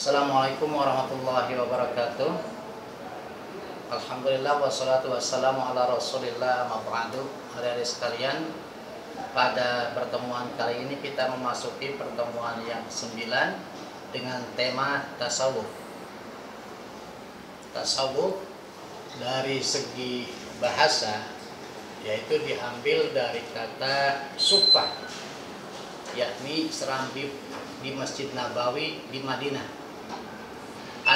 Assalamualaikum warahmatullahi wabarakatuh. Alhamdulillah wassalatu wassalamu ala rasulillah ma'ba'adu Hari-hari sekalian Pada pertemuan kali ini kita memasuki pertemuan yang sembilan Dengan tema tasawuf. Tasawuf dari segi bahasa Yaitu diambil dari kata sufah Yakni serambi di Masjid Nabawi di Madinah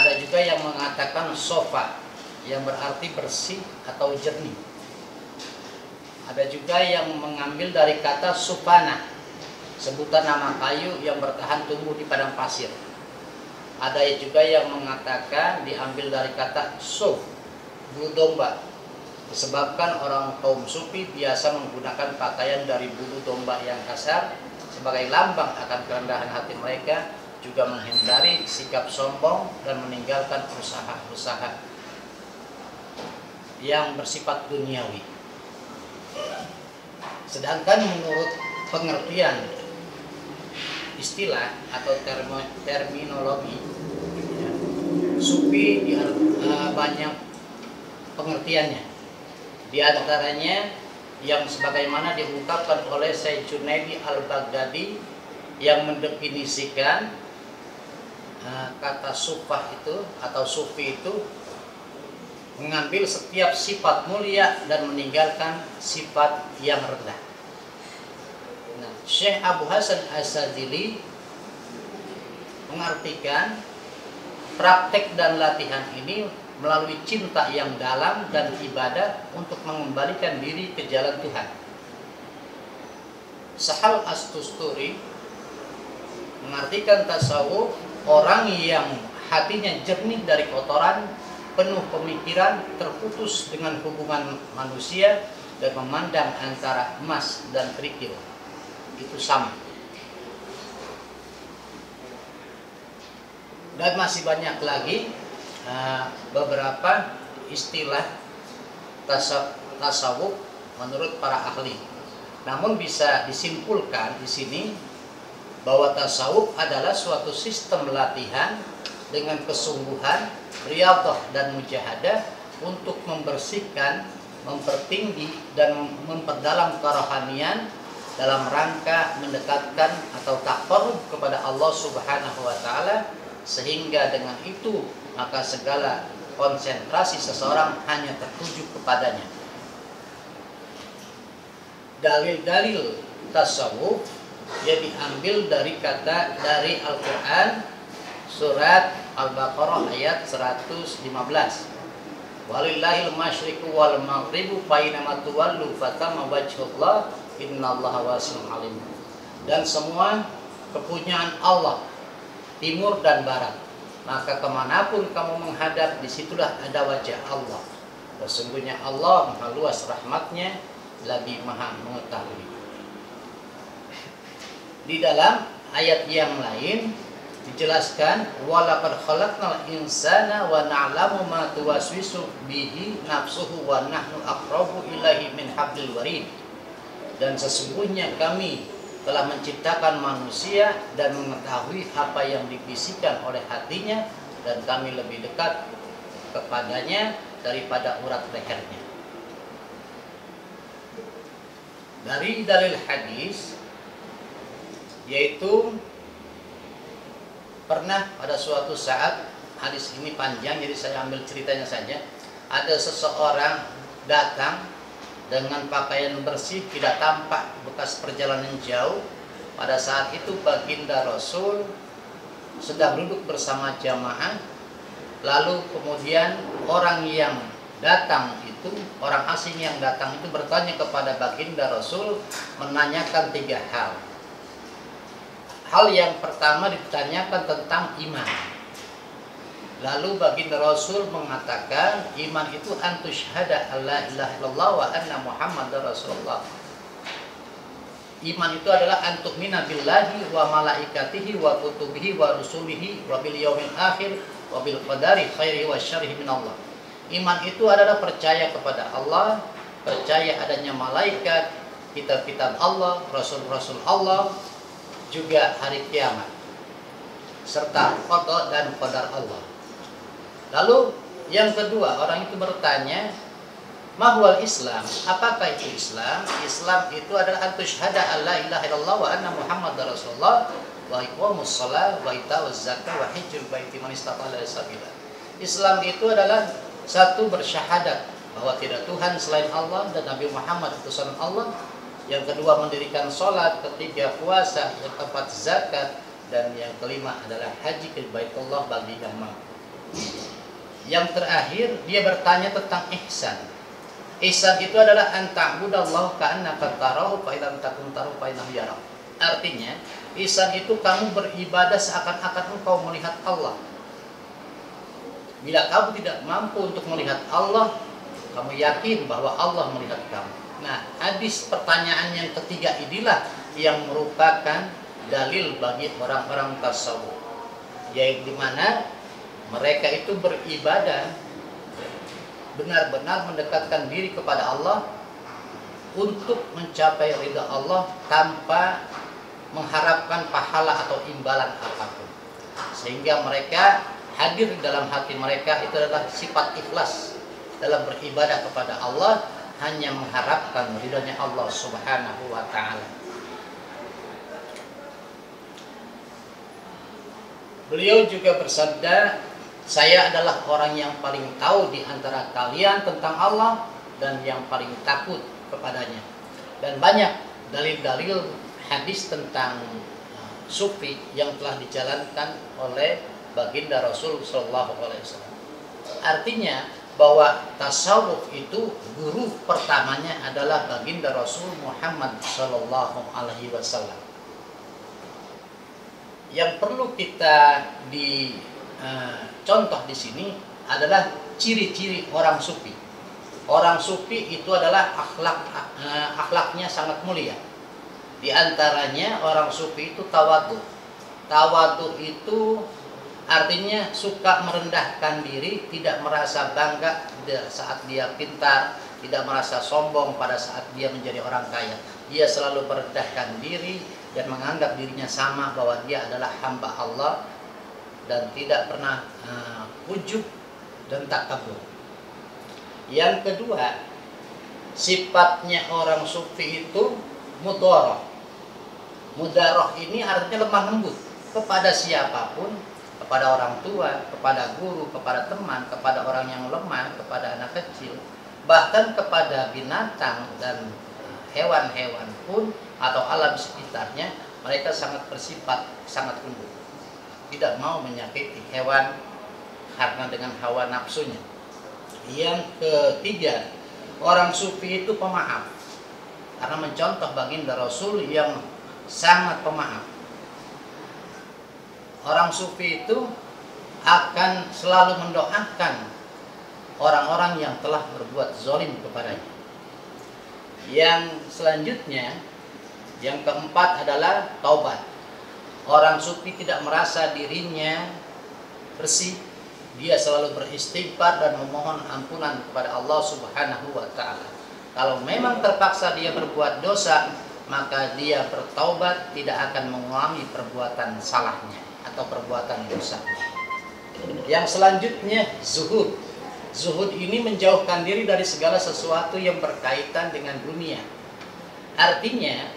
ada juga yang mengatakan sofa yang berarti bersih atau jernih. Ada juga yang mengambil dari kata supana, sebutan nama kayu yang bertahan tumbuh di padang pasir. Ada juga yang mengatakan diambil dari kata suf, bulu domba. Disebabkan orang kaum sufi biasa menggunakan pakaian dari bulu domba yang kasar sebagai lambang akan kerendahan hati mereka juga menghindari sikap sombong dan meninggalkan usaha-usaha yang bersifat duniawi. Sedangkan menurut pengertian istilah atau terminologi ya, sufi di, uh, banyak pengertiannya. Di antaranya yang sebagaimana diungkapkan oleh Sayyid Junaidi al-Baghdadi yang mendefinisikan Eh, kata sufah itu atau sufi itu mengambil setiap sifat mulia dan meninggalkan sifat yang rendah. Nah, Syekh Abu Hasan Asadili mengartikan praktek dan latihan ini melalui cinta yang dalam dan ibadah untuk mengembalikan diri ke jalan Tuhan. Sahal Astusturi mengartikan tasawuf orang yang hatinya jernih dari kotoran, penuh pemikiran, terputus dengan hubungan manusia dan memandang antara emas dan kerikil. Itu sama. Dan masih banyak lagi uh, beberapa istilah tasawuf menurut para ahli. Namun bisa disimpulkan di sini bahwa tasawuf adalah suatu sistem latihan dengan kesungguhan, riyadhah dan mujahadah untuk membersihkan, mempertinggi dan memperdalam kerohanian dalam rangka mendekatkan atau takarub kepada Allah Subhanahu wa taala sehingga dengan itu maka segala konsentrasi seseorang hanya tertuju kepadanya. Dalil-dalil tasawuf yang diambil dari kata dari Al-Quran surat Al-Baqarah ayat 115 Walillahil masyriku wal maghribu fainama tuwallu fatama wajhullah innallaha wasi'un alim. Dan semua kepunyaan Allah timur dan barat. Maka ke mana pun kamu menghadap di situlah ada wajah Allah. Sesungguhnya Allah maha luas rahmatnya lagi maha mengetahui di dalam ayat yang lain dijelaskan walaqad khalaqnal insana wa na'lamu ma tuwaswisu bihi nafsuhu wa nahnu aqrabu ilaihi min hablil warid dan sesungguhnya kami telah menciptakan manusia dan mengetahui apa yang dibisikkan oleh hatinya dan kami lebih dekat kepadanya daripada urat lehernya. Dari dalil hadis yaitu pernah pada suatu saat hadis ini panjang jadi saya ambil ceritanya saja. Ada seseorang datang dengan pakaian bersih tidak tampak bekas perjalanan jauh. Pada saat itu baginda Rasul sedang duduk bersama jamaah. Lalu kemudian orang yang datang itu orang asing yang datang itu bertanya kepada baginda Rasul menanyakan tiga hal Hal yang pertama ditanyakan tentang iman. Lalu baginda Rasul mengatakan iman itu antus hada Allah ilaha wa anna Muhammad Rasulullah. Iman itu adalah antuk mina billahi wa malaikatihi wa kutubihi wa rusulihi wa bil yaumil akhir wa bil qadari khairi wa syarhi min Allah. Iman itu adalah percaya kepada Allah, percaya adanya malaikat, kitab-kitab Allah, rasul-rasul Allah, juga hari kiamat. serta qada dan qadar Allah. Lalu yang kedua, orang itu bertanya, Mahwal Islam, apakah itu Islam? Islam itu adalah antushhada alla ilaha illallah wa anna Muhammad Rasulullah wa iqamus shalah wa itawaz zakah wa hijjul baiti man istata'a sabila. Islam itu adalah satu bersyahadat bahwa tidak Tuhan selain Allah dan Nabi Muhammad utusan Allah. Yang kedua mendirikan sholat, ketiga puasa, yang keempat zakat, dan yang kelima adalah haji ke Baitullah bagi yang mampu. Yang terakhir dia bertanya tentang ihsan. Ihsan itu adalah anta'budallah ka'annaka tarahu fa ilam takun tarahu fa yarah. Artinya, ihsan itu kamu beribadah seakan-akan engkau melihat Allah. Bila kamu tidak mampu untuk melihat Allah, kamu yakin bahwa Allah melihat kamu. Nah, hadis pertanyaan yang ketiga inilah yang merupakan dalil bagi orang-orang tasawuf. Yaitu di mana mereka itu beribadah benar-benar mendekatkan diri kepada Allah untuk mencapai ridha Allah tanpa mengharapkan pahala atau imbalan apa pun. Sehingga mereka hadir di dalam hati mereka itu adalah sifat ikhlas dalam beribadah kepada Allah hanya mengharapkan ridhonya Allah Subhanahu wa taala. Beliau juga bersabda, saya adalah orang yang paling tahu di antara kalian tentang Allah dan yang paling takut kepadanya. Dan banyak dalil-dalil hadis tentang uh, sufi yang telah dijalankan oleh baginda Rasul Shallallahu Alaihi Wasallam. Artinya bahwa tasawuf itu guru pertamanya adalah baginda Rasul Muhammad Sallallahu Alaihi Wasallam. Yang perlu kita di uh, contoh di sini adalah ciri-ciri orang sufi. Orang sufi itu adalah akhlak uh, akhlaknya sangat mulia. Di antaranya orang sufi itu tawadu. Tawadu itu Artinya suka merendahkan diri, tidak merasa bangga saat dia pintar, tidak merasa sombong pada saat dia menjadi orang kaya. Dia selalu merendahkan diri dan menganggap dirinya sama bahwa dia adalah hamba Allah dan tidak pernah uh, ujub dan takabur. Yang kedua, sifatnya orang sufi itu mudoroh. Mudaroh ini artinya lemah lembut kepada siapa pun kepada orang tua, kepada guru, kepada teman, kepada orang yang lemah, kepada anak kecil, bahkan kepada binatang dan hewan-hewan pun atau alam sekitarnya, mereka sangat bersifat sangat lembut. Tidak mau menyakiti hewan karena dengan hawa nafsunya. Yang ketiga, orang sufi itu pemaaf. Karena mencontoh baginda Rasul yang sangat pemaaf orang sufi itu akan selalu mendoakan orang-orang yang telah berbuat zolim kepadanya. Yang selanjutnya, yang keempat adalah taubat. Orang sufi tidak merasa dirinya bersih, dia selalu beristighfar dan memohon ampunan kepada Allah Subhanahu wa taala. Kalau memang terpaksa dia berbuat dosa, maka dia bertaubat tidak akan mengulangi perbuatan salahnya atau perbuatan dosa. Yang selanjutnya zuhud. Zuhud ini menjauhkan diri dari segala sesuatu yang berkaitan dengan dunia. Artinya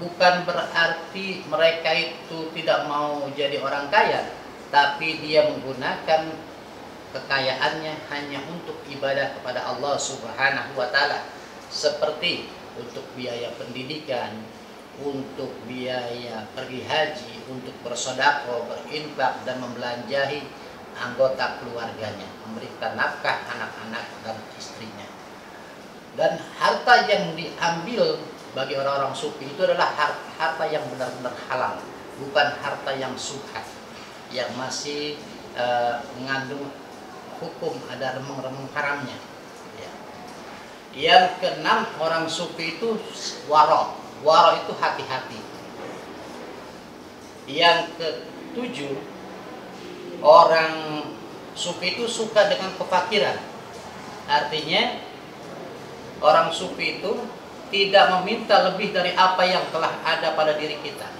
bukan berarti mereka itu tidak mau jadi orang kaya, tapi dia menggunakan kekayaannya hanya untuk ibadah kepada Allah Subhanahu wa taala seperti untuk biaya pendidikan, untuk biaya pergi haji, untuk bersodako, berinfak dan membelanjahi anggota keluarganya, memberikan nafkah anak-anak dan istrinya. Dan harta yang diambil bagi orang-orang sufi itu adalah harta yang benar-benar halal, bukan harta yang subhat, yang masih uh, mengandung hukum ada remeng-remeng haramnya. Ya. Yang keenam orang sufi itu warok, Waro itu hati-hati. Yang ketujuh, orang sufi itu suka dengan kefakiran. Artinya, orang sufi itu tidak meminta lebih dari apa yang telah ada pada diri kita.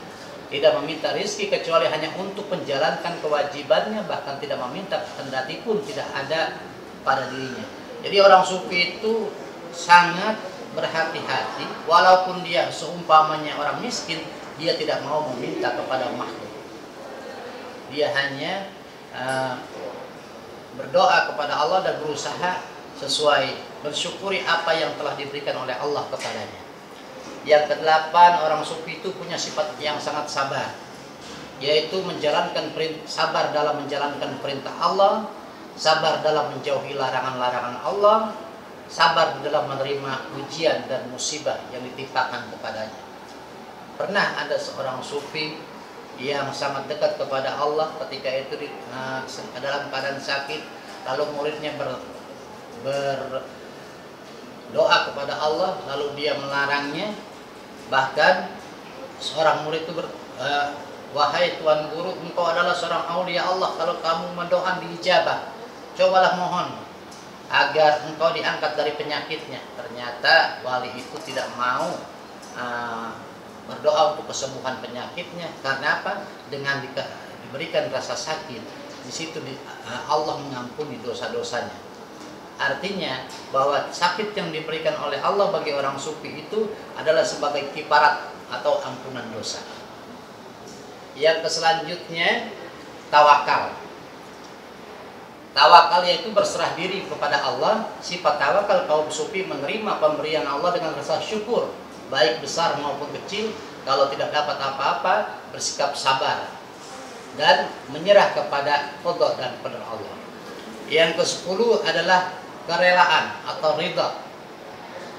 tidak meminta rizki kecuali hanya untuk menjalankan kewajibannya bahkan tidak meminta kendati pun tidak ada pada dirinya jadi orang sufi itu sangat berhati-hati walaupun dia seumpamanya orang miskin dia tidak mau meminta kepada makhluk. Dia hanya uh, berdoa kepada Allah dan berusaha sesuai bersyukuri apa yang telah diberikan oleh Allah kepadanya. Yang kedelapan, orang sufi itu punya sifat yang sangat sabar, yaitu menjalankan perintah, sabar dalam menjalankan perintah Allah, sabar dalam menjauhi larangan-larangan Allah, sabar dalam menerima ujian dan musibah yang ditimpakan kepadanya. Pernah ada seorang sufi yang sangat dekat kepada Allah ketika itu di, uh, dalam keadaan sakit, lalu muridnya ber, berdoa kepada Allah, lalu dia melarangnya Bahkan seorang murid itu ber, uh, wahai tuan guru, engkau adalah seorang aulia Allah. Kalau kamu mendoa diijabah, cobalah mohon agar engkau diangkat dari penyakitnya. Ternyata wali itu tidak mau uh, berdoa untuk kesembuhan penyakitnya. Karena apa? Dengan di, diberikan rasa sakit, di situ uh, Allah mengampuni dosa-dosanya. Artinya bahwa sakit yang diberikan oleh Allah bagi orang sufi itu adalah sebagai kiparat atau ampunan dosa. Yang selanjutnya tawakal. Tawakal yaitu berserah diri kepada Allah. Sifat tawakal kaum sufi menerima pemberian Allah dengan rasa syukur, baik besar maupun kecil. Kalau tidak dapat apa-apa, bersikap sabar dan menyerah kepada kodok dan kepada Allah. Yang ke-10 adalah kerelaan atau ridha.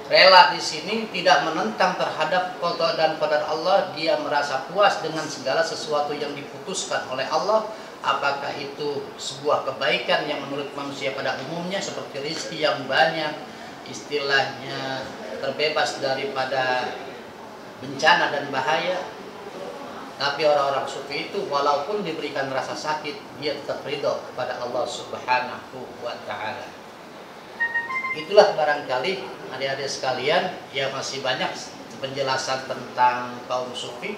Rela di sini tidak menentang terhadap qada dan qadar Allah, dia merasa puas dengan segala sesuatu yang diputuskan oleh Allah, apakah itu sebuah kebaikan yang menurut manusia pada umumnya seperti rizki yang banyak, istilahnya terbebas daripada bencana dan bahaya. Tapi orang-orang sufi itu walaupun diberikan rasa sakit, dia tetap ridho kepada Allah Subhanahu wa taala itulah barangkali adik-adik sekalian ya masih banyak penjelasan tentang kaum sufi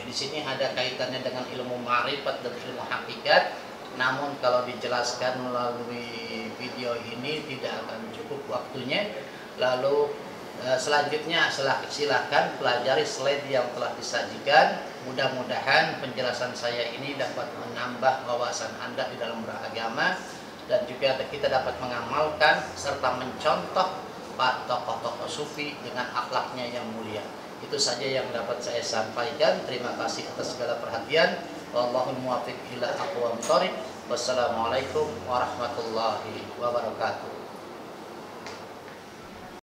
ya, di sini ada kaitannya dengan ilmu marifat dan ilmu hakikat. Namun kalau dijelaskan melalui video ini tidak akan cukup waktunya. Lalu eh, selanjutnya silahkan pelajari slide yang telah disajikan. Mudah-mudahan penjelasan saya ini dapat menambah wawasan anda di dalam beragama dan juga kita dapat mengamalkan serta mencontoh pak tokoh-tokoh sufi dengan akhlaknya yang mulia. Itu saja yang dapat saya sampaikan. Terima kasih atas segala perhatian. Wallahul ila aqwam thoriq. Wassalamualaikum warahmatullahi wabarakatuh.